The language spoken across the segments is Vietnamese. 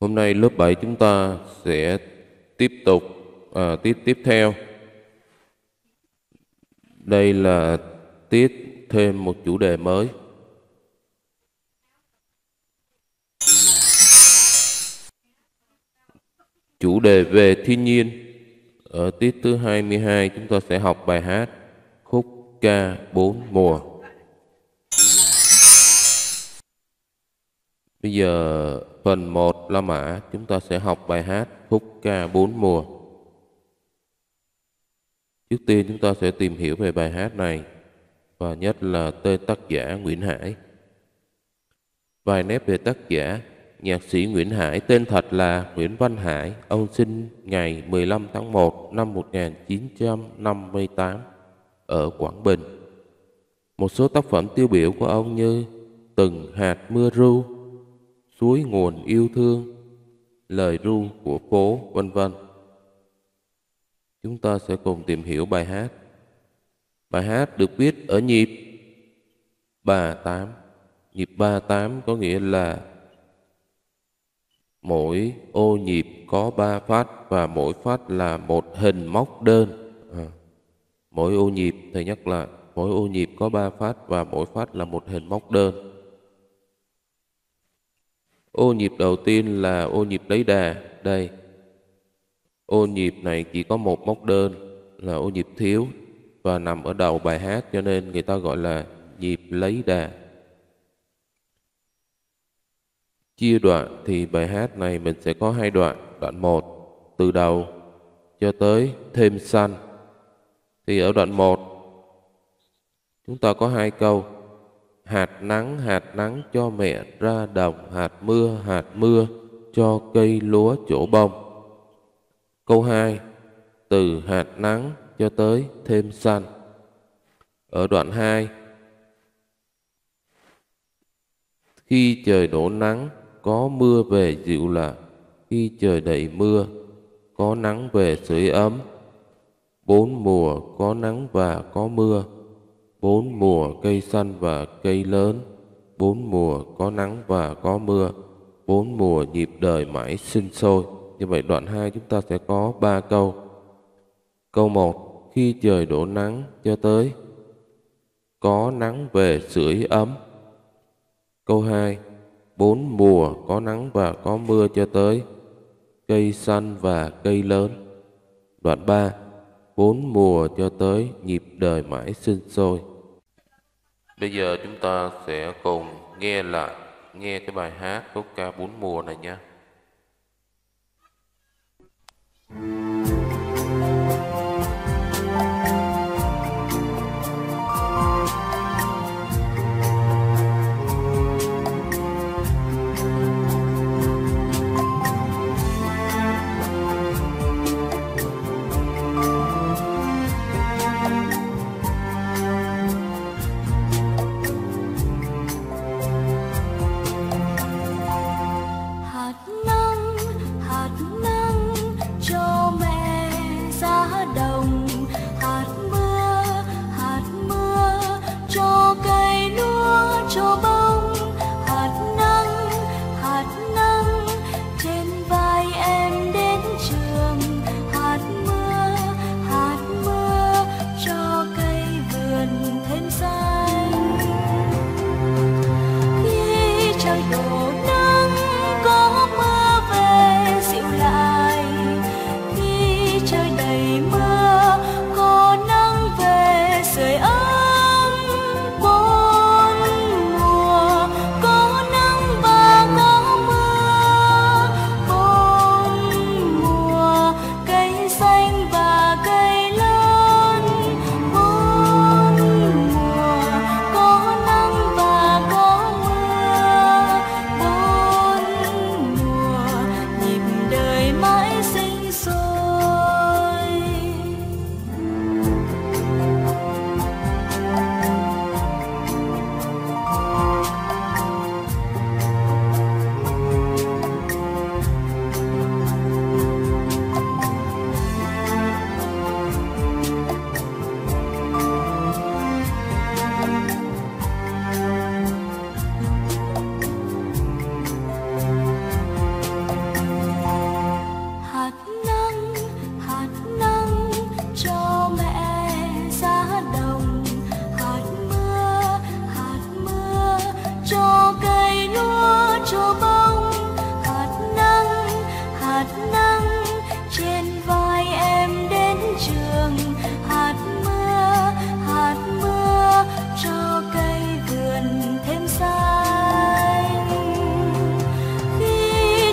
Hôm nay lớp 7 chúng ta sẽ tiếp tục à, tiết tiếp theo. Đây là tiết thêm một chủ đề mới. Chủ đề về thiên nhiên. Ở tiết thứ 22 chúng ta sẽ học bài hát khúc ca bốn mùa. Bây giờ phần 1 La Mã chúng ta sẽ học bài hát khúc ca bốn mùa. Trước tiên chúng ta sẽ tìm hiểu về bài hát này và nhất là tên tác giả Nguyễn Hải. Vài nét về tác giả Nhạc sĩ Nguyễn Hải tên thật là Nguyễn Văn Hải, ông sinh ngày 15 tháng 1 năm 1958 ở Quảng Bình. Một số tác phẩm tiêu biểu của ông như Từng hạt mưa ru, Suối nguồn yêu thương, Lời ru của phố, vân vân. Chúng ta sẽ cùng tìm hiểu bài hát. Bài hát được viết ở nhịp 38. Nhịp 38 có nghĩa là mỗi ô nhịp có 3 phát và mỗi phát là một hình móc đơn. À, mỗi ô nhịp, thầy nhắc lại, mỗi ô nhịp có 3 phát và mỗi phát là một hình móc đơn. Ô nhịp đầu tiên là ô nhịp lấy đà, đây. Ô nhịp này chỉ có một móc đơn là ô nhịp thiếu và nằm ở đầu bài hát cho nên người ta gọi là nhịp lấy đà. Chia đoạn thì bài hát này mình sẽ có hai đoạn. Đoạn 1 từ đầu cho tới thêm xanh. Thì ở đoạn 1 chúng ta có hai câu. Hạt nắng, hạt nắng cho mẹ ra đồng, hạt mưa, hạt mưa cho cây lúa chỗ bông. Câu 2 từ hạt nắng cho tới thêm xanh. Ở đoạn 2 Khi trời đổ nắng có mưa về dịu là khi trời đầy mưa có nắng về sưởi ấm bốn mùa có nắng và có mưa bốn mùa cây xanh và cây lớn, bốn mùa có nắng và có mưa, bốn mùa nhịp đời mãi sinh sôi như vậy đoạn 2 chúng ta sẽ có ba câu câu 1 khi trời đổ nắng cho tới, có nắng về sưởi ấm câu 2 bốn mùa có nắng và có mưa cho tới, cây xanh và cây lớn. Đoạn 3 bốn mùa cho tới, nhịp đời mãi sinh sôi. Bây giờ chúng ta sẽ cùng nghe lại, nghe cái bài hát khúc ca bốn mùa này nha.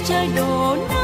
chơi đồn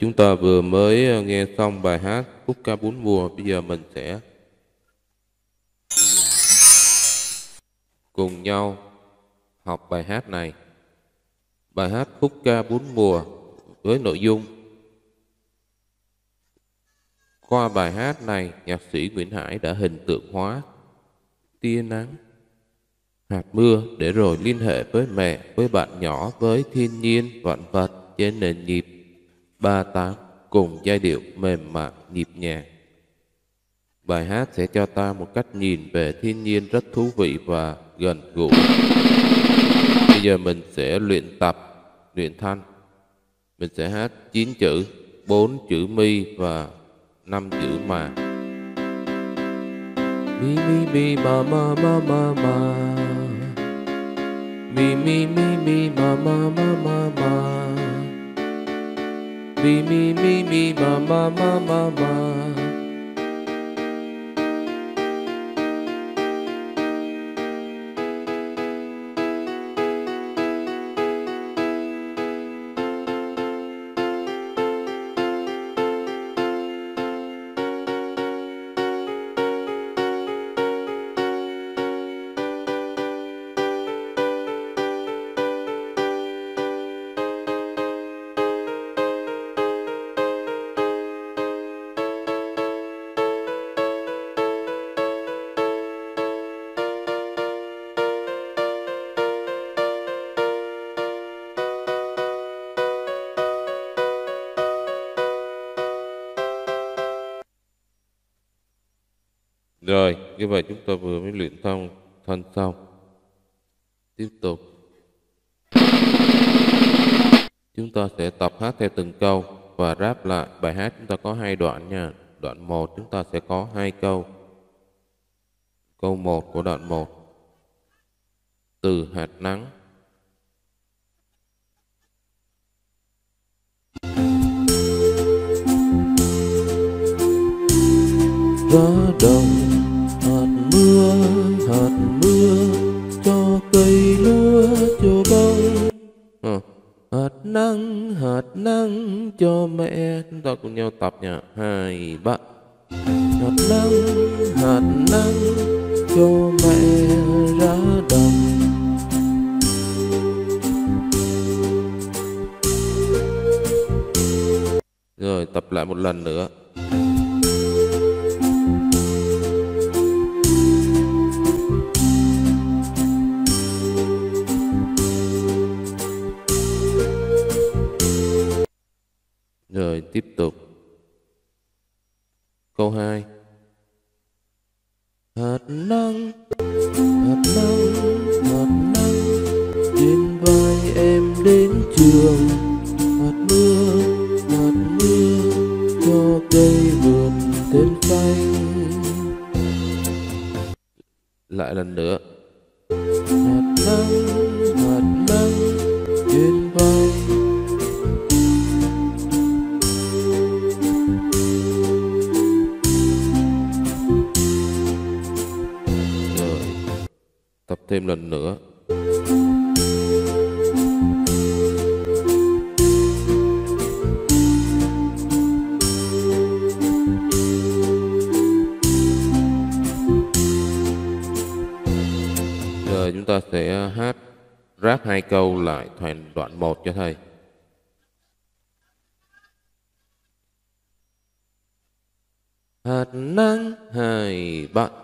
Chúng ta vừa mới ờ, nghe xong bài hát khúc ca bốn mùa, bây giờ mình sẽ cùng nhau học bài hát này. Bài hát khúc ca bốn mùa với nội dung qua bài hát này, nhạc sĩ Nguyễn Hải đã hình tượng hóa tia nắng, hạt mưa để rồi liên hệ với mẹ, với bạn nhỏ, với thiên nhiên, vạn vật trên nền nhịp ba tám cùng giai điệu mềm mại nhịp nhàng. Bài hát sẽ cho ta một cách nhìn về thiên nhiên rất thú vị và gần gũi. Bây giờ mình sẽ luyện tập, luyện thanh. Mình sẽ hát 9 chữ, 4 chữ mi và 5 chữ mà. Mi mi mi ma ma ma ma ma. Mi mi mi mi ma ma ma ma ma. Mi mi mi mi ma ma ma ma ma Rồi, như vậy chúng ta vừa mới luyện xong thân xong. Tiếp tục. Chúng ta sẽ tập hát theo từng câu và ráp lại. Bài hát chúng ta có hai đoạn nha. Đoạn 1 chúng ta sẽ có hai câu. Câu 1 của đoạn 1. Từ hạt nắng gió đông hạt mưa cho cây lúa cho bông. À, hạt nắng hạt nắng cho mẹ. Chúng ta cùng nhau tập nha hai ba. Hạt nắng hạt nắng cho mẹ ra đồng. Rồi tập lại một lần nữa tiếp tục. Câu 2. Thêm lần nữa Giờ chúng ta sẽ hát ráp hai câu lại thành đoạn 1 cho thầy. Hạt nắng hai bạn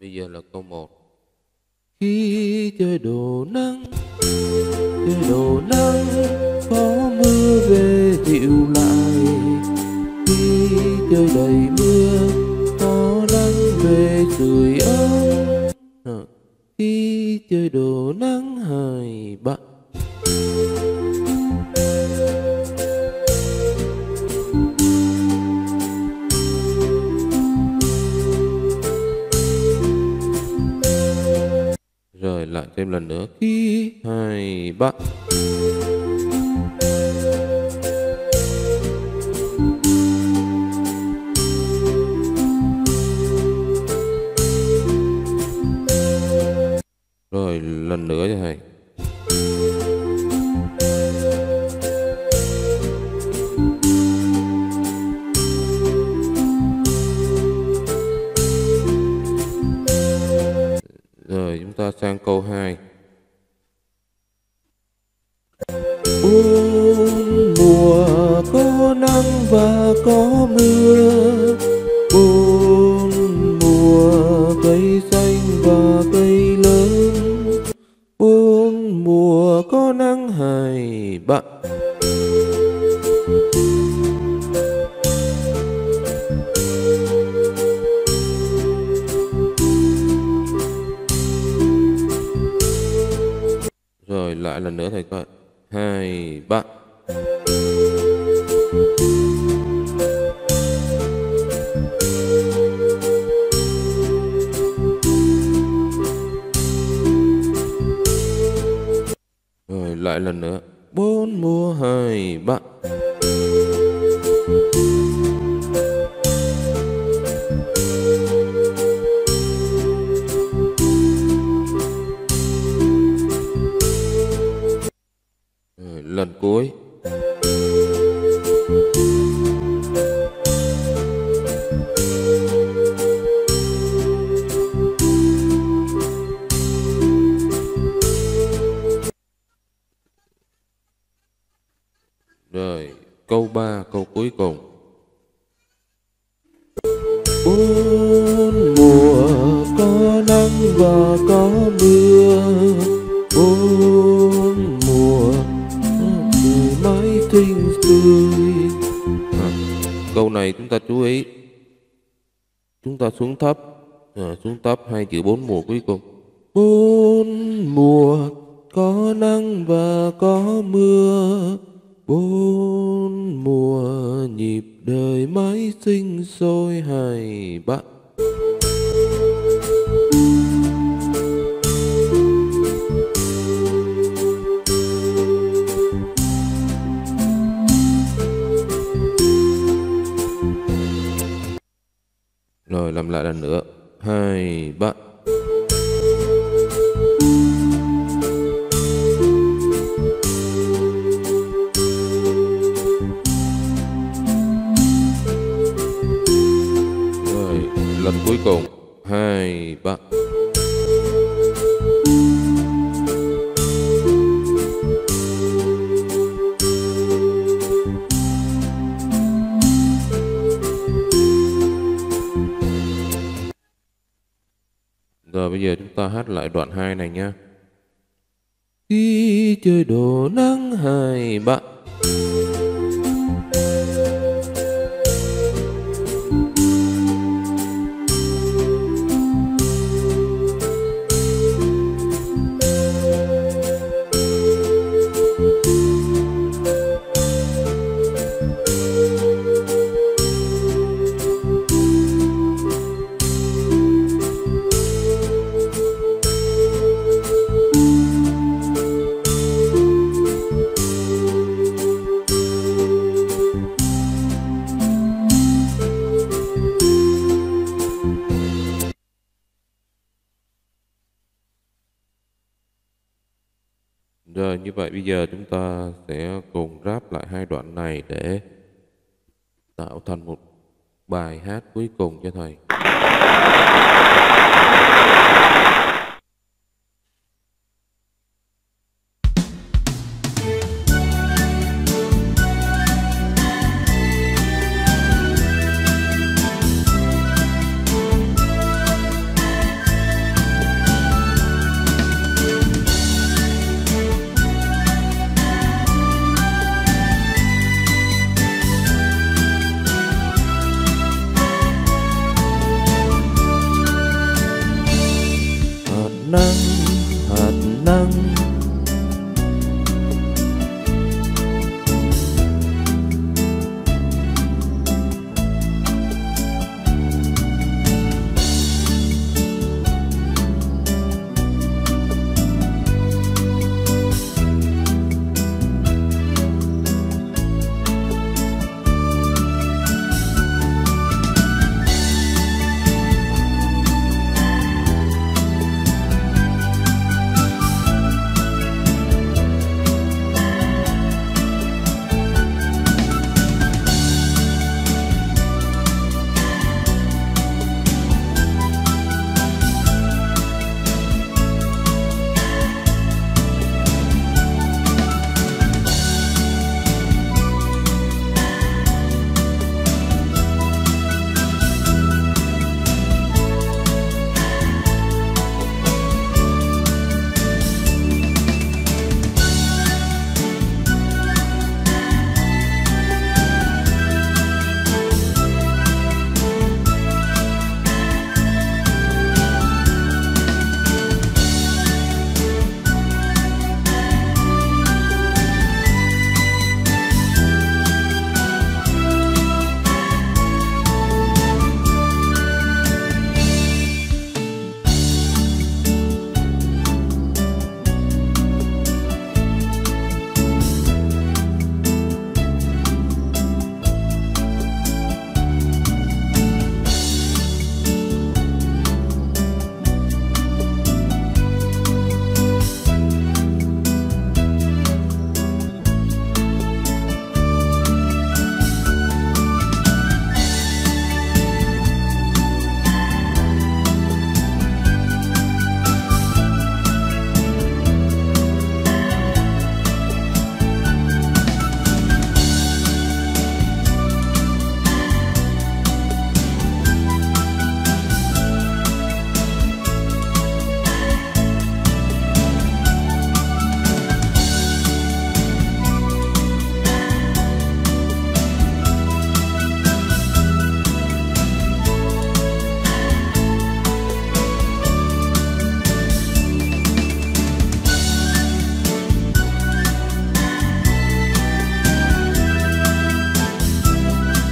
Bây giờ là câu 1. Khi trời đổ nắng, trời đổ nắng, có mưa về dịu lại. Khi trời đầy mưa, có nắng về sưởi ấm. Ờ, khi trời đổ nắng thêm lần nữa. Khi hai ba. Rồi lần nữa cho thầy. Có mưa Bốn mùa cây xanh và cây lớn Bốn mùa có nắng hai bạn Rồi lại lần nữa thầy coi. Hai, ba. Lại lần nữa. Bốn mùa hai, ba. Câu 3, câu cuối cùng. Bốn mùa có nắng và có mưa. Bốn mùa trời mãi xinh tươi. À, Câu này chúng ta chú ý. Chúng ta xuống thấp. À, Xuống thấp hai chữ bốn mùa cuối cùng. Bốn mùa có nắng và có mưa Bốn mùa nhịp đời mãi sinh sôi hai bạn. Rồi làm lại lần nữa. Hai ba Rồi bây giờ chúng ta hát lại đoạn 2 này nha. Khi chơi đồ nắng hai bạn như vậy, bây giờ chúng ta sẽ cùng ráp lại hai đoạn này để tạo thành một bài hát cuối cùng cho thầy.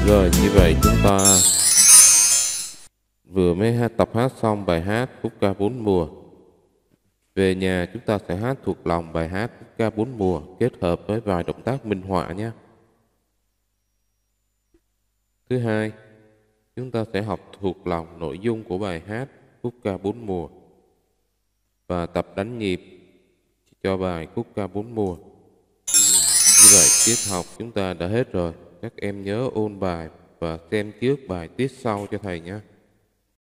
Rồi như vậy chúng ta vừa mới hát tập hát xong bài hát khúc ca bốn mùa. Về nhà chúng ta sẽ hát thuộc lòng bài hát khúc ca bốn mùa kết hợp với vài động tác minh họa nhé. Thứ hai, chúng ta sẽ học thuộc lòng nội dung của bài hát khúc ca bốn mùa và tập đánh nhịp cho bài khúc ca bốn mùa. Như vậy tiết học chúng ta đã hết rồi. Các em nhớ ôn bài và xem trước bài tiết sau cho thầy nhé.